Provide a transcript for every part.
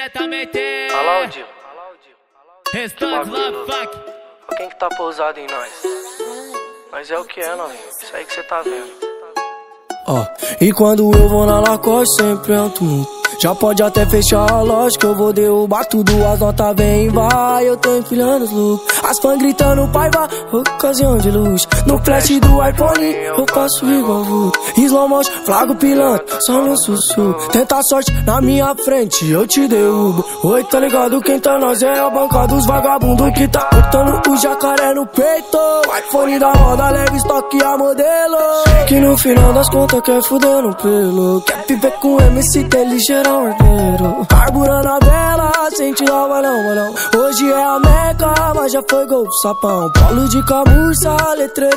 diretamente. Alaudio, Restante Love Fuck. quem que tá pousado em nós? Mas é o que é, novinho. Isso aí que você tá vendo. Ó, e quando eu vou na Lacoste sempre entro muito. Já pode até fechar a loja que eu vou derrubar tudo. As notas vem e vai, eu tô empilhando os looks. As fãs gritando, pai, vai, ocasião de luz. No flash do iPhone, eu passo igual vulto. Slow motion, flago pilantra, só no sussurro. Tenta a sorte na minha frente, eu te derrubo. Oi, tá ligado? Quem tá nós é a banca dos vagabundos que tá cortando o jacaré no peito. iPhone da roda, leve estoque a modelo. Que no final das contas quer fuder no pelo. Quer viver com MC, é ligeirão herdeiro. Carburando a vela, sem tirar balão, balão. Hoje é a meca, mas já foi gol, sapão. Paulo de camurça, letreiro,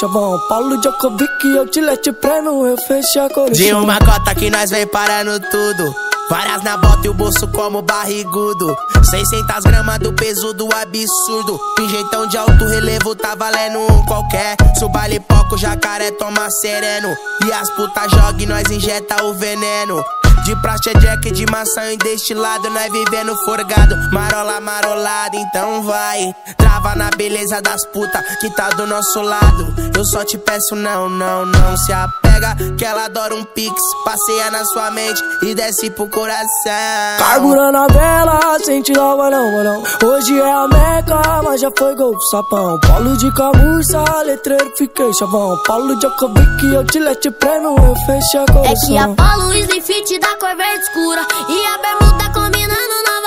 chavão. Paulo Djokovic, eu te lete prêmio, eu fechei a De uma cota que nós vem parando tudo. Várias na bota e o bolso como barrigudo. 600 gramas do peso do absurdo. Pinjeitão de alto relevo tá valendo um qualquer. Suba lipoca, o jacaré toma sereno. E as putas jogam e nós injeta o veneno. De praxe é jack, de maçã e destilado Nós vivendo forgado, marola marolada Então vai, trava na beleza das putas Que tá do nosso lado Eu só te peço não, não, não Se apega, que ela adora um pix Passeia na sua mente e desce pro coração Carburando a vela, sem tirar o balão, balão. Hoje é a meca, mas já foi gol, sapão. Paulo de camurça, letreiro, fiquei chavão. Paulo Djokovic, eu te lete prêmio, eu fechei a É que a. Polo Slim Fit da cor verde escura E a bermuda combinando nova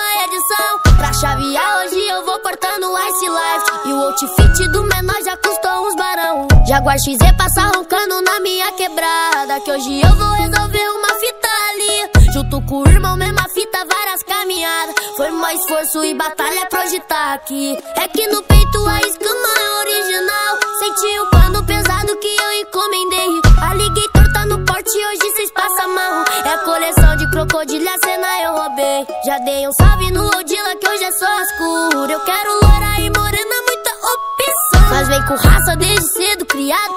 Jaguar XZ passa roncando na minha quebrada Que hoje eu vou resolver uma fita ali. Junto com o irmão, mesma fita, várias caminhadas. Foi mais esforço e batalha pra hoje tá aqui. É que no peito a escama é original. Senti o pano pesado que eu encomendei. Alligator tá no porte, hoje cês passam mal. É coleção de crocodilo, a cena eu roubei. Já dei um salve no Odila que hoje é só as cura. Eu quero loura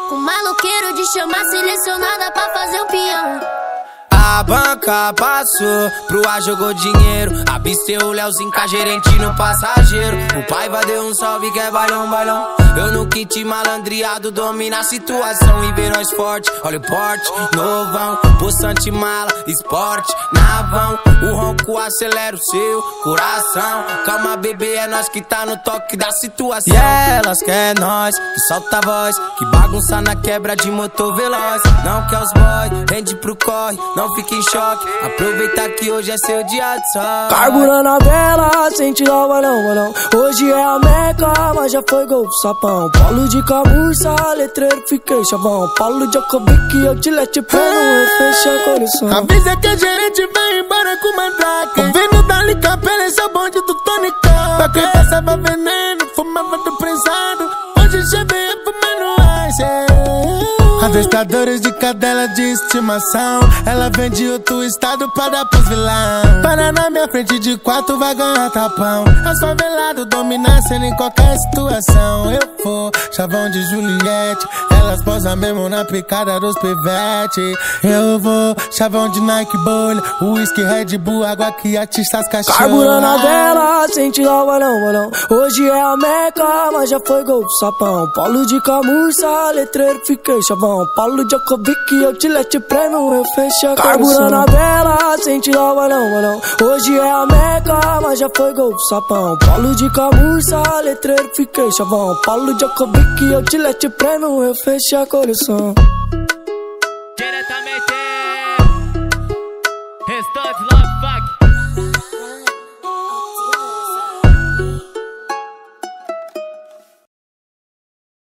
Com maloqueiro de chamar selecionada pra fazer o peão A banca passou, pro ar jogou dinheiro. Absteu o Leozinho com a gerente no passageiro. O pai vai deu um salve que é bailão, bailão. Eu no kit malandreado domina a situação e vê nós forte. Olha o porte, novão, poçante mala, esporte, navão. O ronco acelera o seu coração. Calma, bebê, é nós que tá no toque da situação. E elas quer nós, que solta a voz, que bagunça na quebra de motor veloz. Não quer os boy, rende pro corre, não fique em choque. Aproveita que hoje é seu dia de sol. Carburando a vela, tirar o balão, balão. Hoje é a meca, mas já foi gol, sapão. Paulo de camurça, letreiro, fiquei chavão. Paulo Djokovic, eu te lete prêmio, eu fechei a coleção. Avisa que a gerente vai embora com mandrake O vendo dali capela, Adestradores de cadela de estimação. Ela vem de outro estado pra dar pros vilão. Para na minha frente de quatro vai ganhar tapão. As favelados dominância em qualquer situação. Eu for chavão de Juliette. Elas posam mesmo na picada dos pivete. Eu vou chavão de Nike bolha Whisky, Red Bull, água que atiça as cachorras Carburando a vela, tirar o balão, balão. Hoje é a meca, mas já foi gol, sapão. Paulo de camurça, letreiro, fiquei chavão. Paulo Paulo, Djokovic, eu te lete prêmio, eu fecho a Carburando a vela, sem te lavar não, não Hoje é a meca, mas já foi gol do sapão. Paulo de camurça, letreiro, fiquei chavão. Paulo, Djokovic, eu te lete prêmio, eu fecho a coleção. Diretamente Restante lá